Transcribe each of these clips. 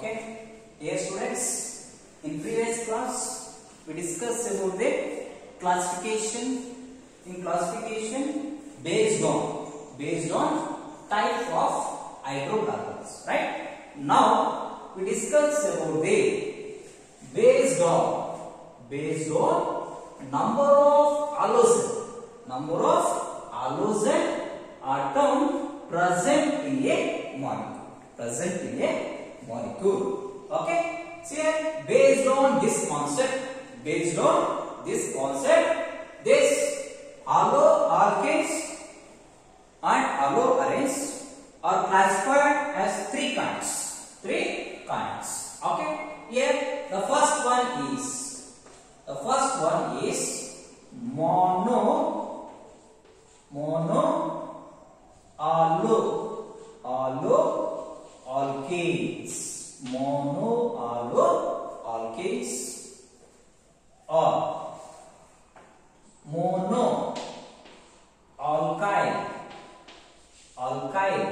Okay. Dear students, in previous class we discussed about the classification. In classification based on based on type of hydrocarbons, right? Now we discuss about the based on based on number of halogen number of halogen atom present in a molecule present in a molecule okay. So here based on this concept based on this concept this halo alkanes and haloarenes are classified as three kinds three kinds okay here the first one is the first one is mono mono alo alo alkanes mono alo alkanes or mono alkyl alkyl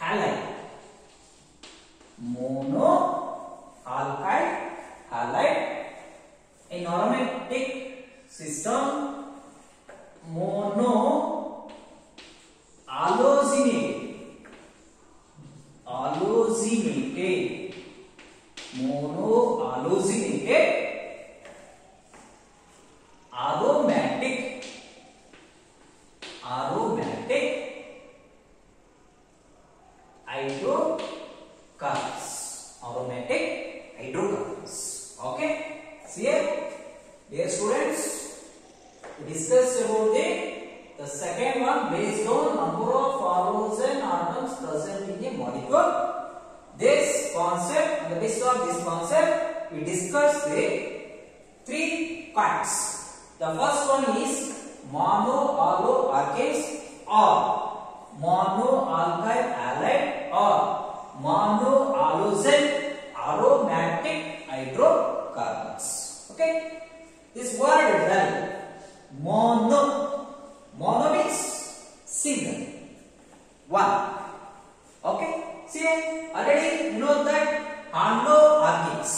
halide mono alkyl halide in aromatic system mono halogenated halogenated mono halogenated aromatic aromatic hydrocarbons aromatic hydrocarbons okay see here dear students we discussed about the the second one based on number of halogen atoms present in a molecule. This concept the basis of this concept we discussed the three kinds the first one is mono alo alkanes or mono alkyl halide or mono halogen aromatic hydrocarbons. Okay? This word well mono mono means single one. Okay. See already you know that allo alkanes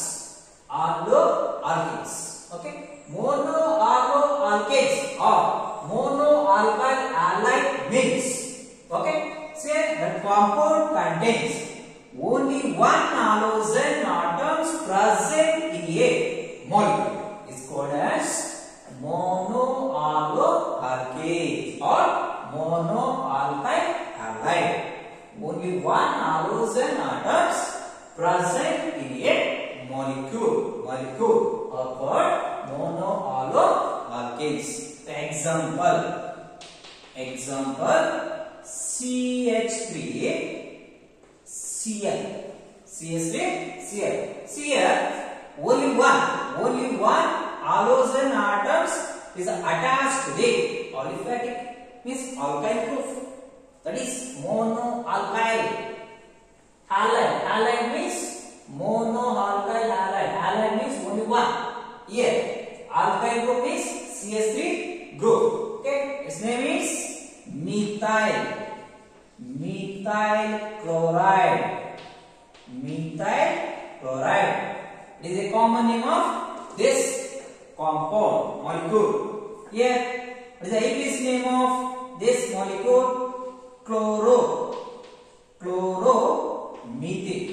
allo alkanes okay. Mono allo alkanes or mono alkyl halide means okay. See, that compound contains only one halogen atoms present in a molecule. Is called as mono or mono alkyl halide only one halogen atoms present in a molecule molecule are called mono allo alkanes example example CH3 Cl CH3 Cl Cl only one only one halogen atoms is attached to the aliphatic means alkyl group that is mono alkyl halide halide means mono alkyl halide halide means only one here alkyl group is cs3 group okay its name is methyl methyl chloride methyl chloride it is a common name of this compound molecule here what is the English name of this molecule chloro chloromethane.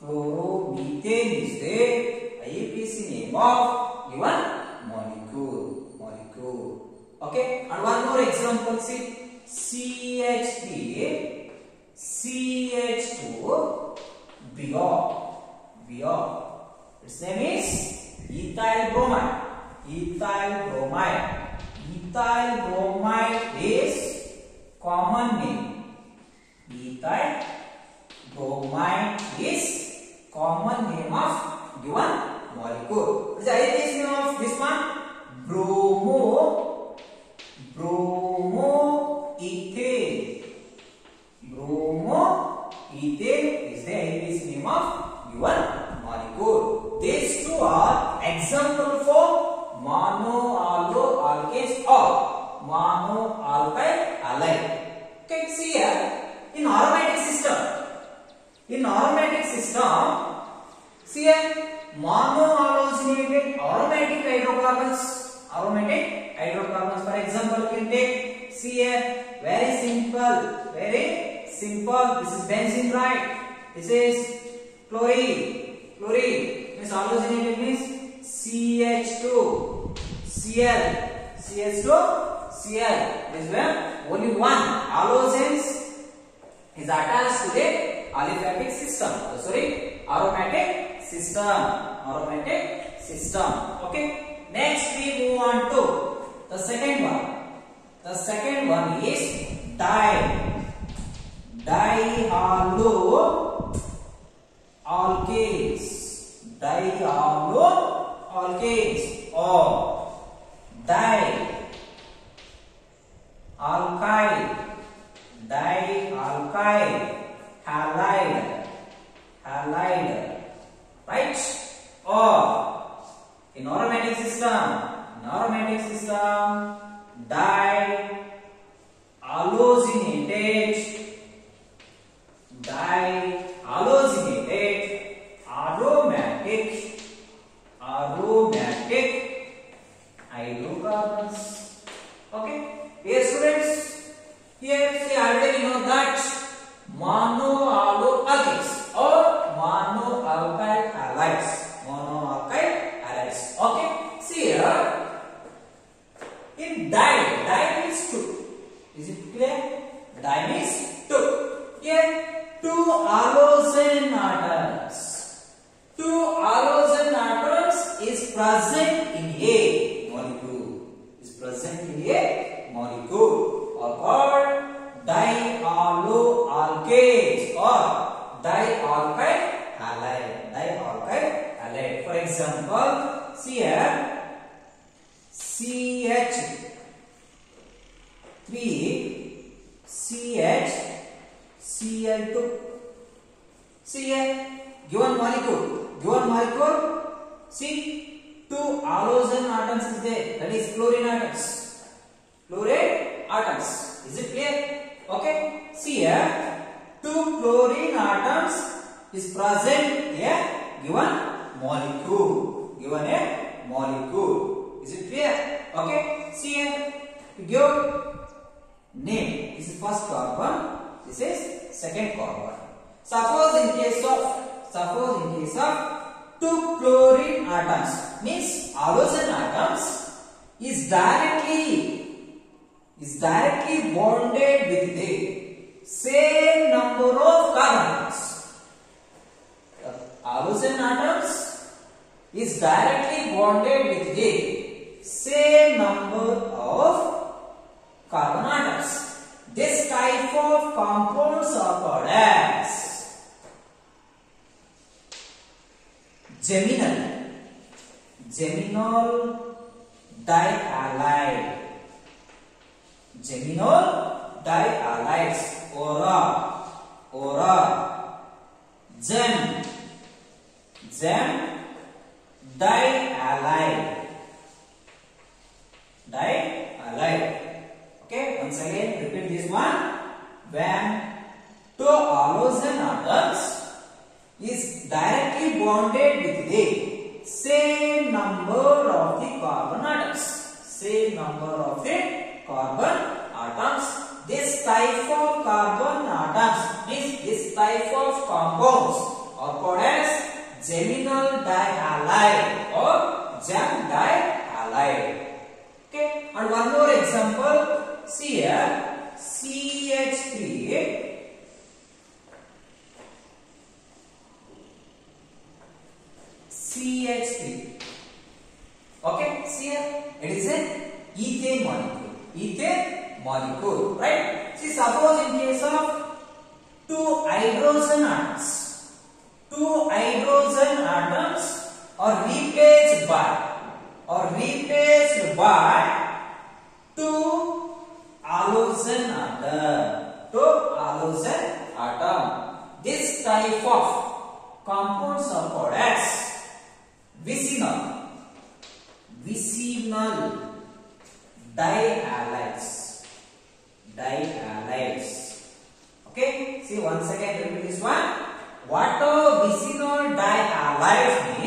Chloromethane is the IUPAC name of given molecule molecule. Okay and one more example see CH3 CH2 Br Br its name is ethyl bromide ethyl bromide ethyl bromide is common name. Ethyl bromide is common name of given molecule. What is the name of this one? Bromo bromo ethane. Bromo ethane is the IUPAC name of given molecule. These two are example for mono allo alkanes or mono alkyl halide okay see here in aromatic system In aromatic system, see here, monohalogenated aromatic hydrocarbons, aromatic hydrocarbons. For example, you can take, see here, very simple, very simple. This is benzene, right? This is chlorine, chlorine. Means halogenated means CH2, Cl, CH2, Cl. This where only one halogens is attached to the aliphatic system. Oh, sorry, aromatic system. Aromatic system. Okay. Next we move on to the second mau ikut present here given molecule. Given a molecule. Is it clear? Okay. See here, to give name. This is first carbon. This is second carbon. Suppose in case of suppose in case of two chlorine atoms means halogen atoms is directly is directly bonded with the same number of carbons. The halogen atoms is directly bonded with the same number of carbon atoms. This type of compounds are called as geminal, geminal dihalide, geminal dihalides, ora, ora, gem, gem dihalide, dihalide. Okay, once again repeat this one. When two halogen atoms is directly bonded with the same number of the carbon atoms. Same number of the carbon atoms. This type of carbon atoms means this type of compounds are called as geminal dihalide or gem dihalide. Okay, and one more example. See here, CH3 CH3. Okay, see here, it is a ethane molecule. Ethane molecule, right? See, suppose in case of two hydrogen atoms, two hydrogen atoms are replaced by, or replaced by two halogen atom. Two halogen atom. This type of compounds are called as vicinal. Vicinal dihalides. Dihalides. Okay. See once again repeat this one. What a vicinal dihalide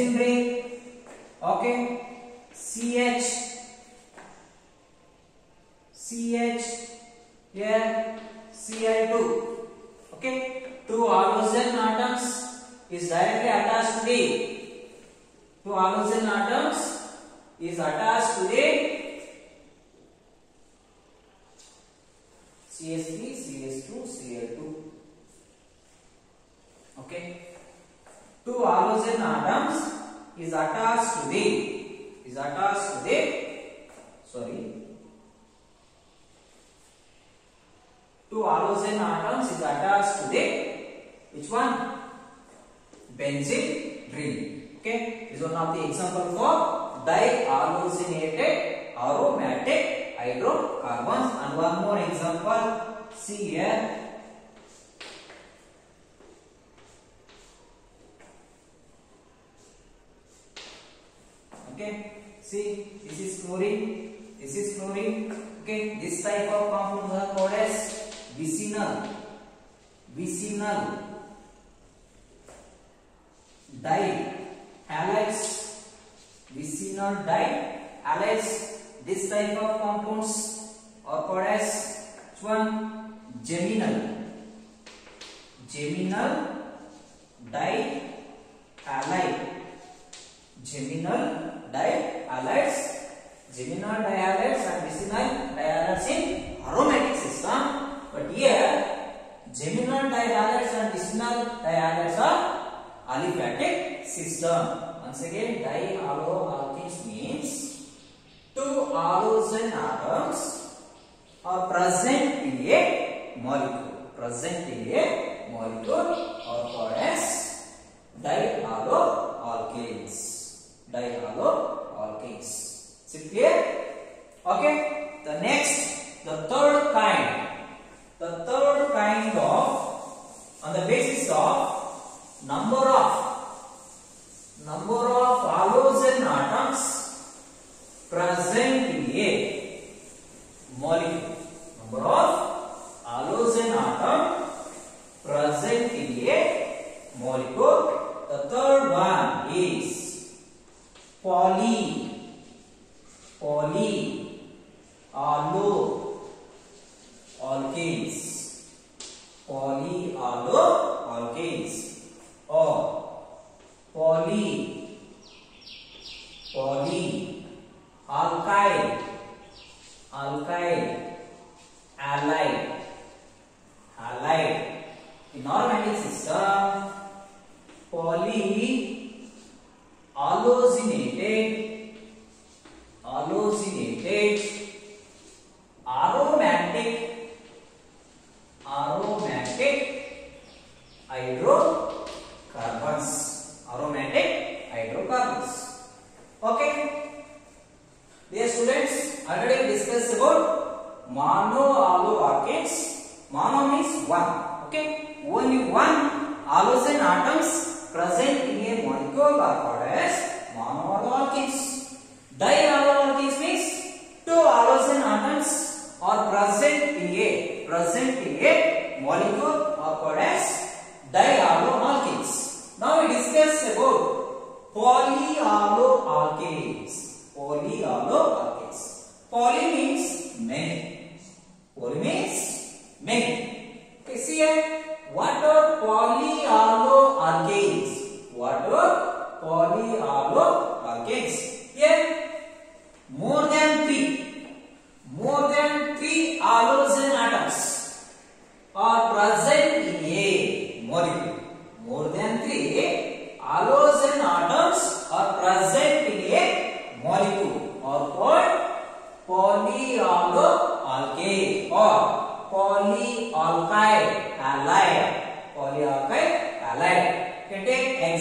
benzene ring okay ch ch here cl2 okay two. Halogen atoms is directly attached to the two halogen atoms is attached to the CH3, CH2, Cl2. Okay. Two halogen atoms is attached to the is attached to the sorry. Two halogen atoms is attached to the which one? Benzene ring. Okay. This is one of the example for dihalogenated aromatic hydrocarbons and one more example see here okay see this is chlorine this is chlorine okay this type of compounds are called as vicinal vicinal dihalides vicinal dihalides this type of compounds are called as which one geminal geminal dihalide geminal dihalides geminal dihalides and vicinal dihalides in aromatic system but here geminal dihalides and vicinal dihalides are aliphatic system once again dihaloalkenes means two halogen atoms are present in a molecule. Present in a molecule are called as dihaloalkanes. Dihaloalkanes. Is it clear? Okay. The next, the third kind. The third kind of, on the basis of number of number of halogen atoms present in a molecule. Number of poly poly आलू Polyhaloalkanes. Poly means many. Poly means many.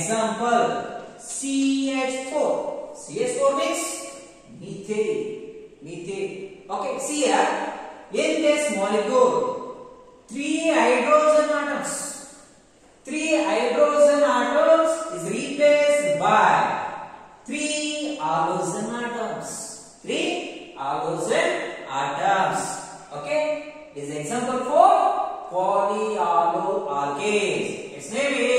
Example, CH4. CH4 means methane. Methane. Okay, see here, in this molecule, three hydrogen atoms. Three hydrogen atoms is replaced by three halogen atoms. Three halogen atoms. Okay, this is example for polyhaloalkanes. Its name is